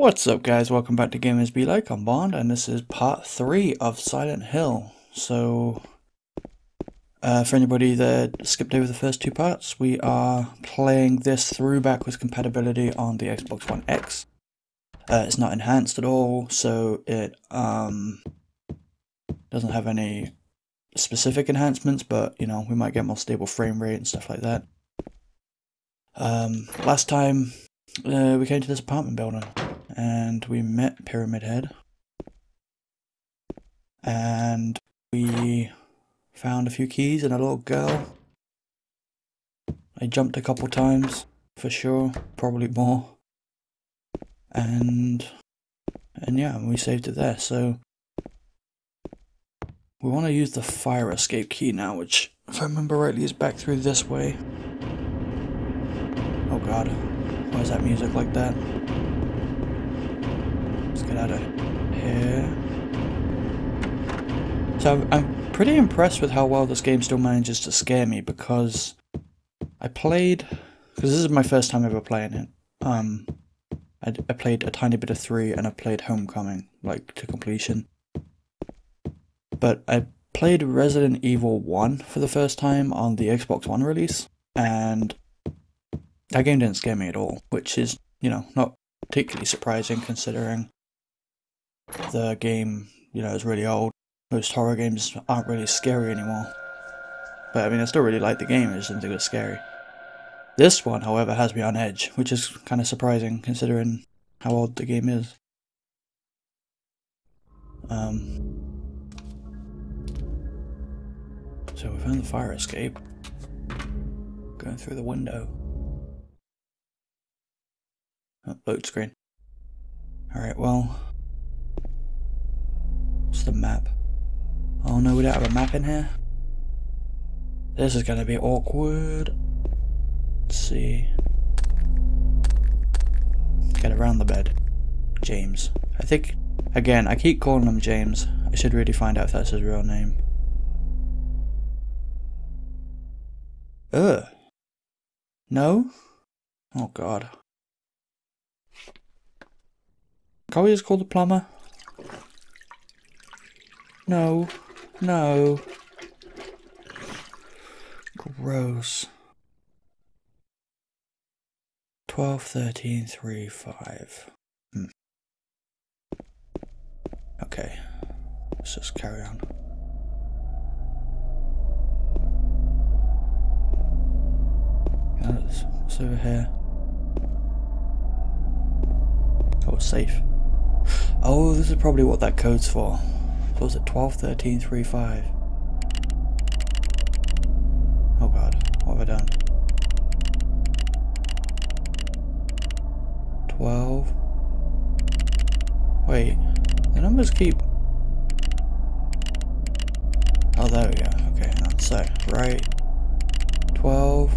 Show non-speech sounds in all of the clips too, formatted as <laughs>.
What's up guys, welcome back to Gamers Be Like, I'm Bond, and this is part 3 of Silent Hill. So, uh, for anybody that skipped over the first two parts, we are playing this through backwards compatibility on the Xbox One X. Uh, it's not enhanced at all, so it um, doesn't have any specific enhancements, but you know, we might get more stable frame rate and stuff like that. Um, last time uh, we came to this apartment building and we met Pyramid Head. And we found a few keys and a little girl. I jumped a couple times, for sure, probably more. And and yeah, we saved it there. So we want to use the fire escape key now, which, if I remember rightly, is back through this way. Oh god, why is that music like that? Out of here. So I'm pretty impressed with how well this game still manages to scare me because I played, because this is my first time ever playing it. Um, I, I played a tiny bit of 3 and I played Homecoming, like to completion. But I played Resident Evil 1 for the first time on the Xbox One release, and that game didn't scare me at all, which is, you know, not particularly surprising considering the game, you know, is really old. Most horror games aren't really scary anymore. But I mean, I still really like the game, I just didn't think it was scary. This one, however, has me on edge, which is kind of surprising considering how old the game is. Um, so we found the fire escape. Going through the window. Oh, load screen. Alright, well. What's the map? Oh no, we don't have a map in here. This is gonna be awkward. Let's see. Get around the bed. James. I think, again, I keep calling him James. I should really find out if that's his real name. Ugh. No? Oh god. Can't we just call the plumber? No. No. Gross. 12, 13, 3, 5. Hmm. Okay. Let's just carry on. What's over here? Oh, it's safe. <gasps> Oh, this is probably what that code's for. So was it 12, 13, 3, 5? Oh god, what have I done? 12. Wait, the numbers keep... Oh, there we go. Okay. So, right. 12.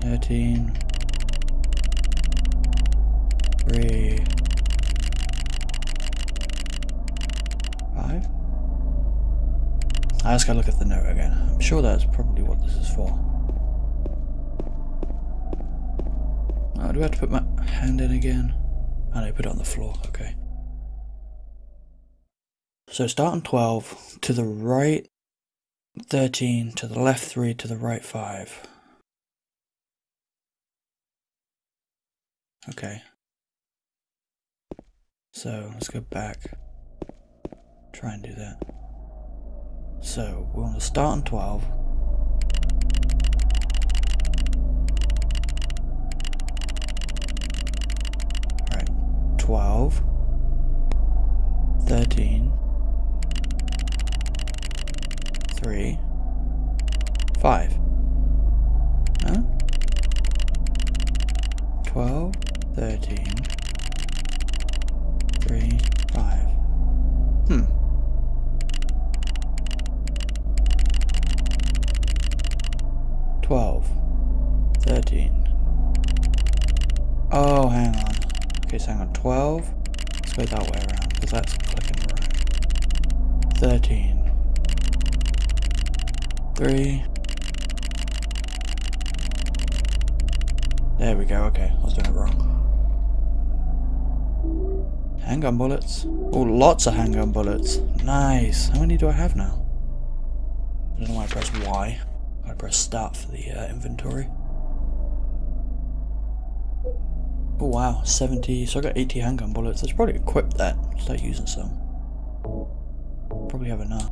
Thirteen. Three. Five? I just gotta look at the note again. I'm sure that's probably what this is for. Oh, do I have to put my hand in again? Oh no, put it on the floor, okay. So starting 12, to the right 13, to the left 3, to the right 5. Okay. So let's go back. Try and do that. So we want to start on 12. Right. 12. 13. 3. 5. Huh? 12. 13, 3, 5. Hmm. Twelve, thirteen. Oh, hang on. Okay, so hang on. Twelve. Let's go that way around because that's clicking right. Thirteen. Three. There we go, okay, I was doing it wrong. Handgun bullets. Oh, lots of handgun bullets. Nice. How many do I have now? I don't know why I press Y. I press start for the uh, inventory. Oh wow, 70. So I got 80 handgun bullets. I should probably equip that. Start using some. Probably have enough.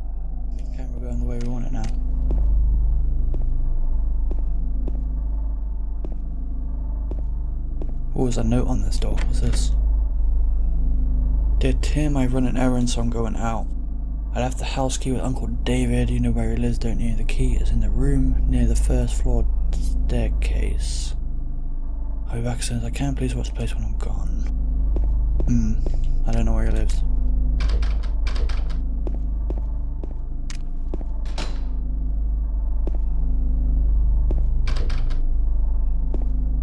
Camera going the way we want it now. Oh, there's a note on this door. What's this? Dear Tim, I've run an errand so I'm going out. I left the house key with Uncle David. You know where he lives, don't you? The key is in the room near the first floor staircase. I'll be back as soon as I can. Please watch the place when I'm gone. Hmm. I don't know where he lives.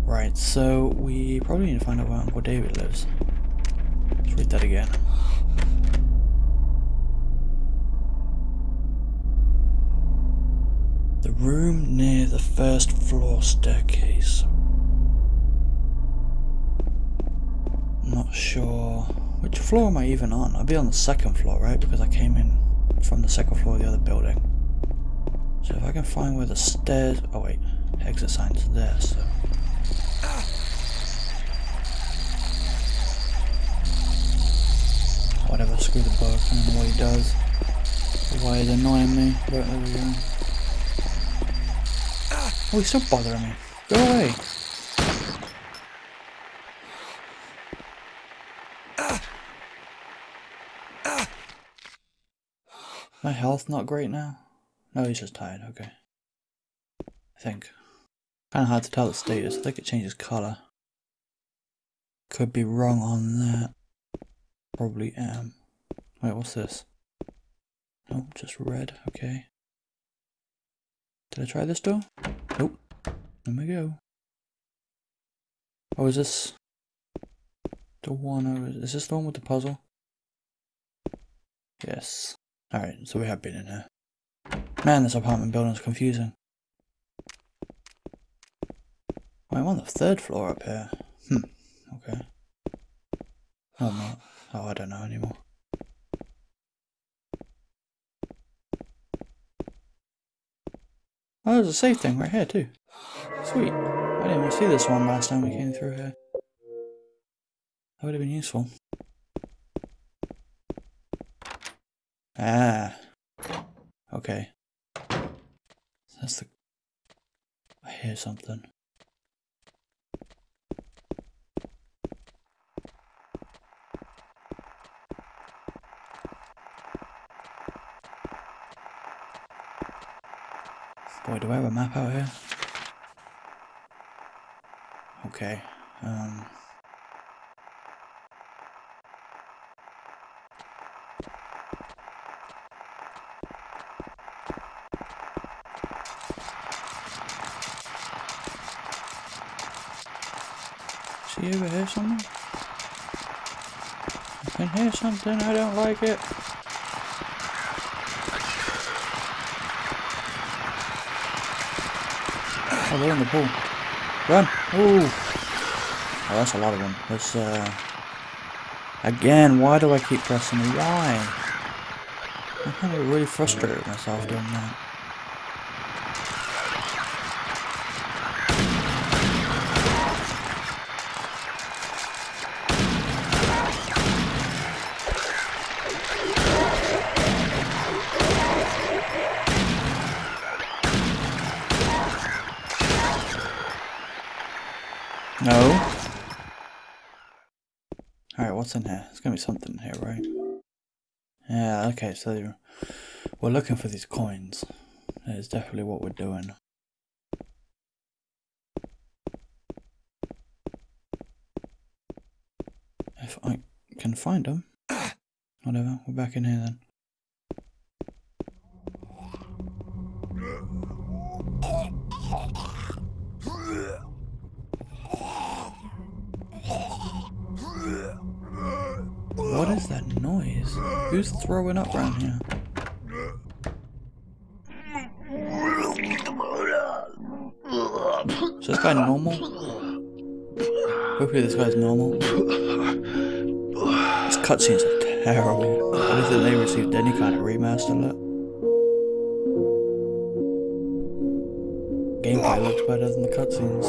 Right, so we probably need to find out where Uncle David lives. Let's read that again. The room near the first floor staircase. I'm not sure. Which floor am I even on? I'll be on the second floor, right? Because I came in from the second floor of the other building. So if I can find where the stairs... Oh wait, exit sign's there, so... Whatever, screw the bug, I don't know what he does. Why he's annoying me, but there we go. Oh, he's still bothering me. Go away. My health not great now? No, he's just tired, okay. I think. Kinda hard to tell the status. I think it changes colour. Could be wrong on that. Probably am. Wait, what's this? Nope, just red, okay. Did I try this door? Nope. Let me go. Oh, is this the one over? Is this the one with the puzzle? Yes. Alright, so we have been in here. Man, this apartment building is confusing. I'm on the third floor up here. Hmm, okay. Oh, I'm. Oh, I don't know anymore. Oh, there's a safe thing right here too. Sweet. I didn't even see this one last time we came through here. That would have been useful. Ah. Okay. That's the... I hear something. Boy, do I have a map out here? Okay. Um... See over here somewhere? I can hear something, I don't like it. Oh, they're in the pool. Run! Ooh! Oh, that's a lot of them. Let's, uh... Again, why do I keep pressing Y? I'm really frustrated myself doing that. No. Alright, what's in here? There's gonna be something in here, right? Yeah, okay, so we're looking for these coins. That is definitely what we're doing. If I can find them. Whatever, we're back in here then. What is that noise? Who's throwing up around here? Is this guy normal? Hopefully this guy's normal. These cutscenes are terrible. I don't think they received any kind of remaster look. Gameplay looks better than the cutscenes.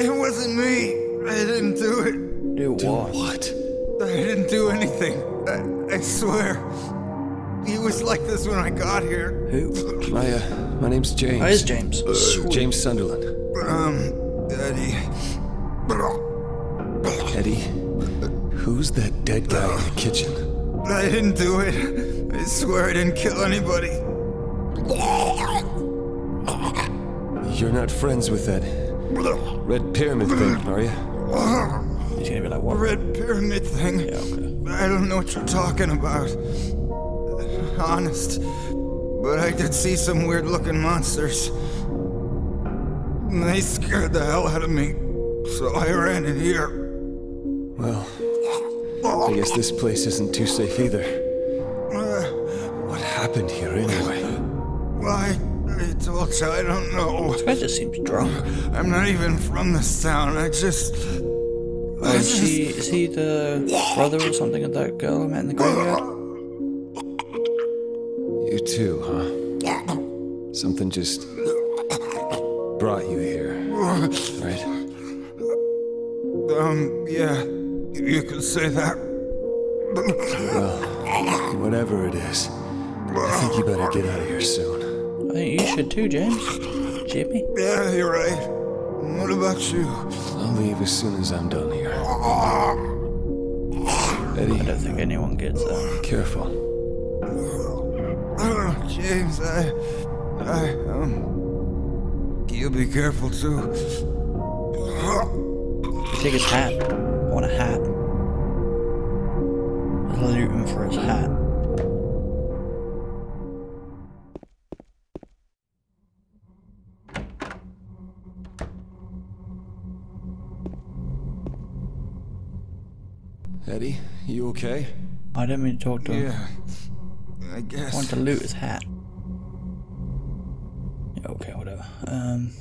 It wasn't me. I didn't do it. Do what? What? I didn't do anything. I, I swear. He was like this when I got here. Who? My, uh, my name's James. It's James. Uh, Sweet. James Sunderland. Um, Eddie. Eddie, who's that dead guy in the kitchen? I didn't do it. I swear I didn't kill anybody. You're not friends with that red pyramid thing, are you? He's gonna be like, what? Red pyramid thing. Yeah, okay. I don't know what you're talking about. Honest. But I did see some weird looking monsters. And They scared the hell out of me. So I ran in here. Well, I guess this place isn't too safe either. Uh, What happened here anyway? why? I told you I don't know. This just seems drunk. I'm not even from this town. I just. Oh, is he, is he the brother or something of that girl I met in the graveyard? You too, huh? Something just brought you here, right? Um, yeah. You could say that. Well, whatever it is, I think you better get out of here soon. I think you should too, James. Jimmy? Yeah, you're right. What about you? I'll leave as soon as I'm done here. Eddie. I don't think anyone gets that. careful. Oh, James, I. I, um. You be careful too. Take his hat. I want a hat. I'll loot him for his hat. Eddie, you okay? I didn't mean to talk to him. Yeah. I guess. I want to loot his hat. Yeah, okay, whatever. Um,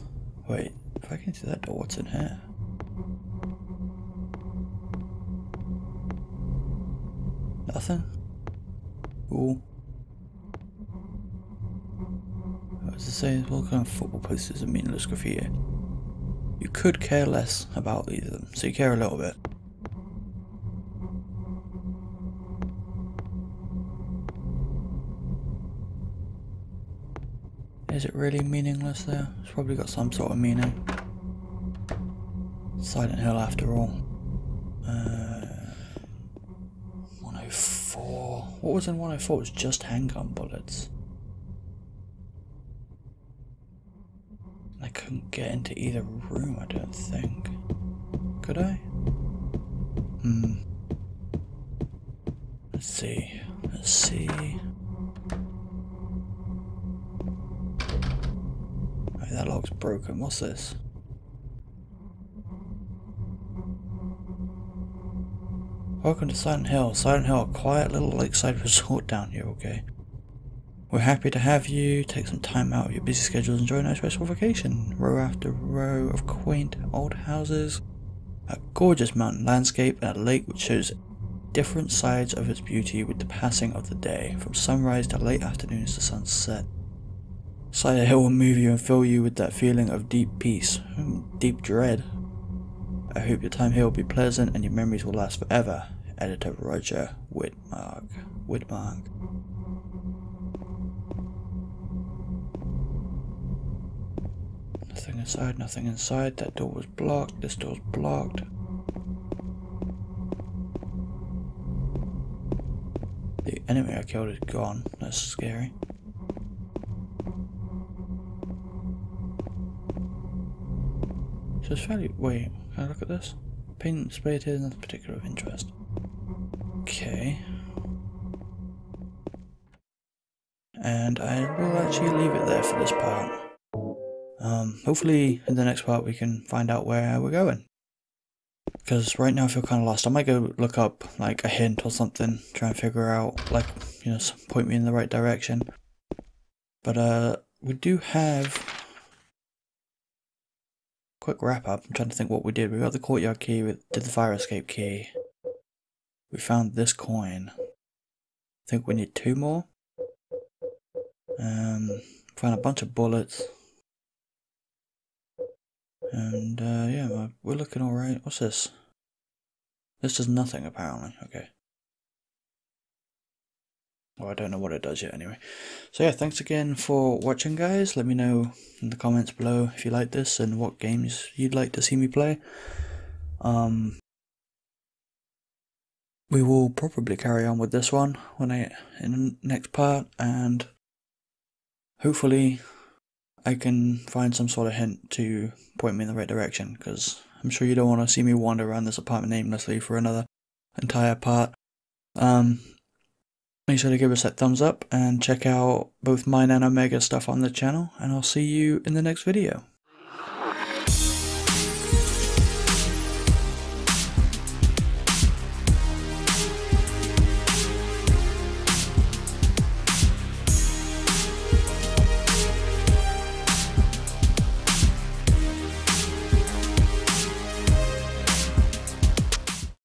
wait. If I can see that door, what's in here? Nothing? Cool. Does it say? What kind of football posters and meaningless graffiti? You could care less about either of them, so you care a little bit. Is it really meaningless there? It's probably got some sort of meaning. Silent Hill after all. Uh, 104. What was in 104? It was just handgun bullets. I couldn't get into either room, I don't think. Could I? Hmm. Let's see. Let's see. That log's broken. What's this? Welcome to Silent Hill. Silent Hill, a quiet little lakeside <laughs> resort down here, okay? We're happy to have you take some time out of your busy schedules. and enjoy a nice restful vacation. Row after row of quaint old houses, a gorgeous mountain landscape, and a lake which shows different sides of its beauty with the passing of the day, from sunrise to late afternoons to sunset. Silent Hill will move you and fill you with that feeling of deep peace, deep dread. I hope your time here will be pleasant and your memories will last forever. Editor Roger Whitmark. Whitmark. Nothing inside, nothing inside. That door was blocked. This door's blocked. The enemy I killed is gone. That's scary. So it's fairly. Wait, can I look at this? Paint sprayed here, nothing particular of interest. Okay. And I will actually leave it there for this part. Um, hopefully in the next part we can find out where we're going. Because right now I feel kind of lost. I might go look up like a hint or something, try and figure out like you know point me in the right direction. But uh, we do have quick wrap up. I'm trying to think what we did. We got the courtyard key, we did the fire escape key. We found this coin. I think we need two more. Um, found a bunch of bullets. And uh, yeah, we're looking alright. What's this? This does nothing apparently. Okay. Well, I don't know what it does yet anyway. So yeah, thanks again for watching guys. Let me know in the comments below if you like this and what games you'd like to see me play. Um, we will probably carry on with this one when I in the next part and hopefully I can find some sort of hint to point me in the right direction because I'm sure you don't want to see me wander around this apartment aimlessly for another entire part. Um, make sure to give us that thumbs up and check out both mine and Omega stuff on the channel and I'll see you in the next video.